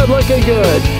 good, looking good.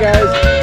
Guys.